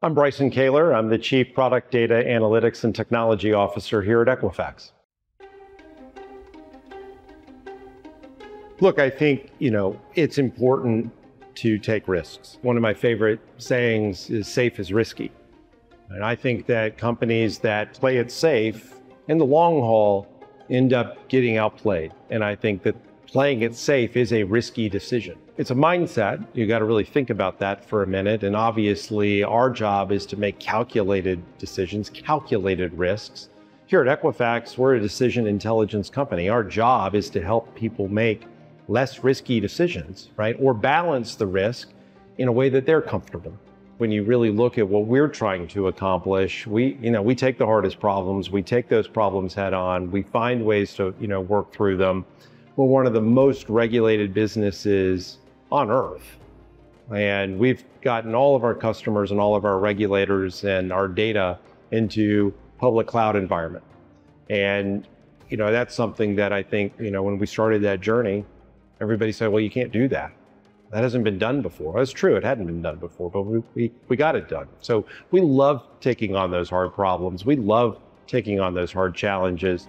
I'm Bryson Koehler. I'm the Chief Product Data Analytics and Technology Officer here at Equifax. Look, I think, you know, it's important to take risks. One of my favorite sayings is safe is risky. And I think that companies that play it safe in the long haul end up getting outplayed. And I think that playing it safe is a risky decision. It's a mindset. You got to really think about that for a minute. And obviously, our job is to make calculated decisions, calculated risks. Here at Equifax, we're a decision intelligence company. Our job is to help people make less risky decisions, right? Or balance the risk in a way that they're comfortable. When you really look at what we're trying to accomplish, we, you know, we take the hardest problems, we take those problems head on, we find ways to, you know, work through them. We're one of the most regulated businesses on earth. And we've gotten all of our customers and all of our regulators and our data into public cloud environment. And, you know, that's something that I think, you know, when we started that journey, everybody said, well, you can't do that. That hasn't been done before. That's true, it hadn't been done before, but we, we, we got it done. So we love taking on those hard problems. We love taking on those hard challenges.